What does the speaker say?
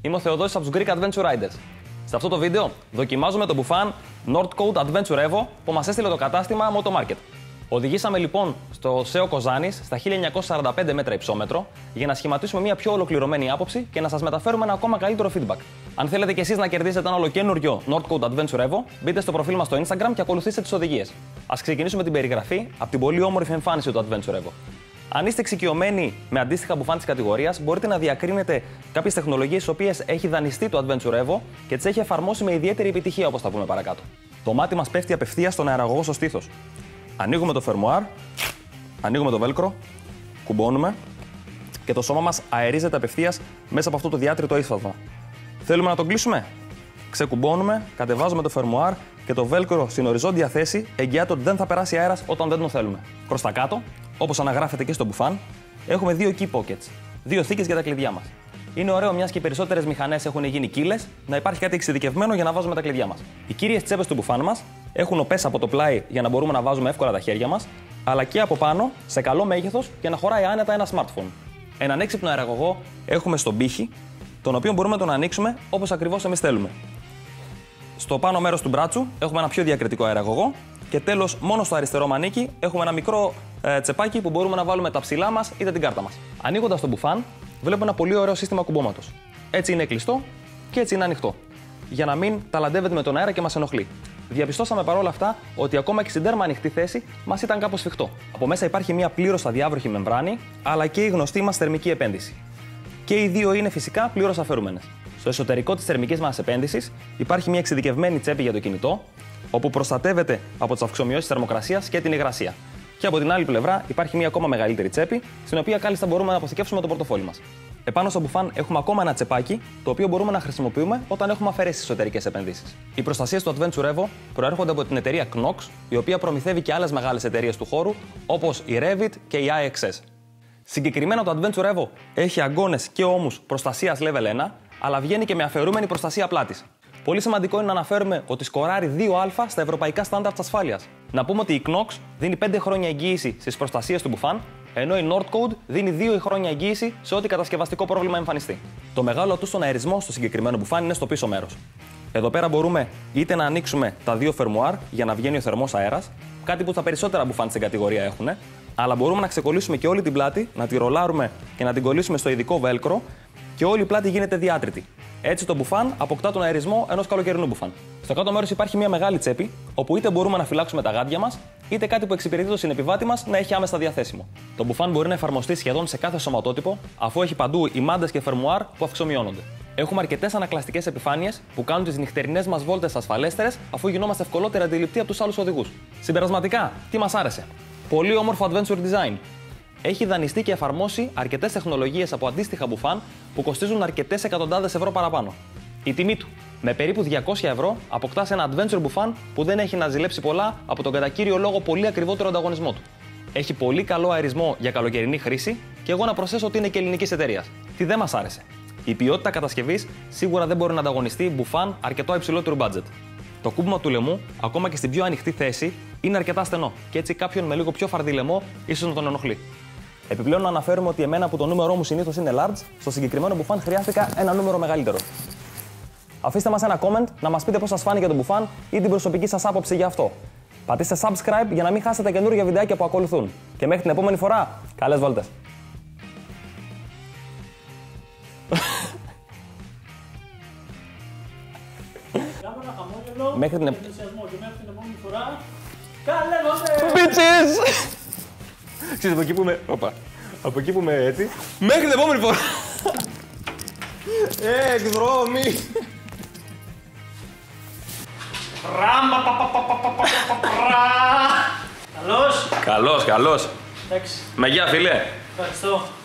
Είμαι ο Θεοδόσης από τους Greek Adventure Riders. Σε αυτό το βίντεο δοκιμάζουμε το μπουφάν Nordcoat Adventure Evo που μας έστειλε το κατάστημα Moto Market. Οδηγήσαμε λοιπόν στο ΣΕΟ Κοζάνης στα 1945 μέτρα υψόμετρο για να σχηματίσουμε μια πιο ολοκληρωμένη άποψη και να σας μεταφέρουμε ένα ακόμα καλύτερο feedback. Αν θέλετε κι εσείς να κερδίσετε ένα ολοκένουργιο Nordcoat Adventure Evo, μπείτε στο προφίλ μας στο Instagram και ακολουθήστε τις οδηγίες. Ας ξεκινήσουμε την περιγραφή από την πολύ όμορφη εμφάνιση του Adventure Evo. Αν είστε εξοικειωμένοι με αντίστοιχα μπουφάν της κατηγορίας, μπορείτε να διακρίνετε κάποιες τεχνολογίες τι οποίες έχει δανειστεί το Adventure Evo και τις έχει εφαρμόσει με ιδιαίτερη επιτυχία, όπως θα πούμε παρακάτω. Το μάτι μας πέφτει απευθείας στον αεραγωγό στο στήθος. Ανοίγουμε το φερμοάρ, ανοίγουμε το βέλκρο, κουμπώνουμε και το σώμα μας αερίζεται απευθείας μέσα από αυτό το διάτριτο ίσφασμα. Θέλουμε να το κλείσουμε; Ξεκουμπώνουμε, κατεβάζουμε το φερμοάρ και το βέλκρο στην οριζόντια θέση εγγυάται ότι δεν θα περάσει αέρας όταν δεν το θέλουμε. Προς τα κάτω, όπως αναγράφεται και στο μπουφάν, έχουμε δύο key pockets. Δύο θήκες για τα κλειδιά μας. Είναι ωραίο, μιας και οι περισσότερες μηχανές έχουν γίνει κύλες, να υπάρχει κάτι εξειδικευμένο για να βάζουμε τα κλειδιά μας. Οι κύριες τσέπες του μπουφάν μας έχουν οπές από το πλάι για να μπορούμε να βάζουμε εύκολα τα χέρια μας, αλλά και από πάνω σε καλό μέγεθος για να χωράει άνετα ένα smartphone. Έναν έξυπνο αεραγωγό έχουμε στον πύχη, τον οποίο μπορούμε να τον ανοίξουμε όπως ακριβώς εμείς θέλουμε. Στο πάνω μέρος του μπράτσου έχουμε ένα πιο διακριτικό αεραγωγό και τέλος, μόνο στο αριστερό μανίκι έχουμε ένα μικρό ε, τσεπάκι που μπορούμε να βάλουμε τα ψηλά μας είτε την κάρτα μας. Ανοίγοντας το μπουφάν, βλέπουμε ένα πολύ ωραίο σύστημα κουμπώματος. Έτσι είναι κλειστό και έτσι είναι ανοιχτό. Για να μην ταλαντεύεται με τον αέρα και μας ενοχλεί. Διαπιστώσαμε παρόλα αυτά ότι ακόμα και στην τέρμα ανοιχτή θέση μας ήταν κάπως σφιχτό. Από μέσα υπάρχει μια πλήρως αδιάβροχη μεμβράνη, αλλά και η γνωστή μας θερμική επένδυση. Και οι δύο είναι φυσικά πλήρως αφαιρούμενες. Στο εσωτερικό της θερμικής μας επένδυσης υπάρχει μια εξειδικευμένη τσέπη για το κινητό, όπου προστατεύεται από τις αυξομοιώσεις θερμοκρασίας και την υγρασία. Και από την άλλη πλευρά υπάρχει μια ακόμα μεγαλύτερη τσέπη, στην οποία κάλλιστα μπορούμε να αποθηκεύσουμε το πορτοφόλι μας. Επάνω στο μπουφάν έχουμε ακόμα ένα τσεπάκι, το οποίο μπορούμε να χρησιμοποιούμε όταν έχουμε αφαιρέσεις εσωτερικές επενδύσεις. Οι προστασίες του Adventure Evo προέρχονται από την εταιρεία Knox, η οποία προμηθεύει και άλλες μεγάλες εταιρείες του χώρου, όπως η Revit και η IXS. Συγκεκριμένα το Adventure Evo έχει αγκώνε και ώμου προστασίας level 1, αλλά βγαίνει και με αφαιρούμενη προστασία πλάτης. Πολύ σημαντικό είναι να αναφέρουμε ότι σκοράρει 2α στα ευρωπαϊκά στάνταρτ ασφάλειας. Να πούμε ότι η Knox δίνει 5 χρόνια εγγύηση στις προστασίες του μπουφάν, ενώ η Nordcode δίνει 2 χρόνια εγγύηση σε ό,τι κατασκευαστικό πρόβλημα εμφανιστεί. Το μεγάλο τους στον αερισμό στο συγκεκριμένο μπουφάν είναι στο πίσω μέρος. Εδώ πέρα μπορούμε είτε να ανοίξουμε τα δύο φερμουάρ για να βγαίνει ο θερμός αέρας, κάτι που τα περισσότερα μπουφάν στην κατηγορία έχουν, αλλά μπορούμε να ξεκολλήσουμε και όλη την πλάτη, να τη ρολάρουμε και να την κολλήσουμε στο ειδικό βέλκρο και όλη η πλάτη γίνεται διάτρητη. Έτσι το μπουφάν αποκτά τον αερισμό ενός καλοκαιρινού μπουφάν. Στο κάτω μέρος υπάρχει μια μεγάλη τσέπη, όπου είτε μπορούμε να φυλάξουμε τα γάντια μας, είτε κάτι που εξυπηρετεί το συνεπιβάτη μας να έχει άμεσα διαθέσιμο. Το μπουφάν μπορεί να εφαρμοστεί σχεδόν σε κάθε σωματότυπο, αφού έχει παντού οι μάντες και φερμουάρ που αυξομοιώνονται. Έχουμε αρκετές ανακλαστικές επιφάνειες που κάνουν τις νυχτερινές μας βόλτες ασφαλέστερες, αφού γινόμαστε ευκολότερα αντιληπτοί από τους άλλους οδηγούς. Συμπερασματικά, τι μας άρεσε; Πολύ όμορφο adventure design, έχει δανειστεί και εφαρμόσει αρκετές τεχνολογίες από αντίστοιχα μπουφάν που κοστίζουν αρκετές εκατοντάδες ευρώ παραπάνω. Η τιμή του. Με περίπου 200 ευρώ αποκτά ένα adventure μπουφάν που δεν έχει να ζηλέψει πολλά από τον κατά κύριο λόγο πολύ ακριβότερο ανταγωνισμό του. Έχει πολύ καλό αερισμό για καλοκαιρινή χρήση και εγώ να προσθέσω ότι είναι και ελληνικής εταιρείας. Τι δεν μας άρεσε. Η ποιότητα κατασκευής σίγουρα δεν μπορεί να ανταγωνιστεί μπουφάν αρκετό υψηλότερου budget. Το κούμπημα του λαιμού, ακόμα και στην πιο ανοιχτή θέση, είναι αρκετά στενό και έτσι κάποιον με λίγο πιο φαρδί λαιμό ίσως να τον ενοχλεί. Επιπλέον, να αναφέρουμε ότι εμένα που το νούμερό μου συνήθως είναι large, στο συγκεκριμένο μπουφάν χρειάστηκα ένα νούμερο μεγαλύτερο. Αφήστε μας ένα comment να μας πείτε πώς σας φάνηκε το μπουφάν ή την προσωπική σας άποψη για αυτό. Πατήστε subscribe για να μην χάσετε καινούργια βιντεάκια που ακολουθούν. Και μέχρι την επόμενη φορά, καλές βόλτες! μέχρι την... επόμενη φορά, καλές βόλτες! Bitches! Ξέρεις, από εκεί που είμαι... Οπα. Από εκεί που είμαι έτσι... Μέχρι την επόμενη φορά! Ε, εκδρόμοι! Καλός! Καλός, καλός! Εντάξει. Με γεια, φίλε! Ευχαριστώ.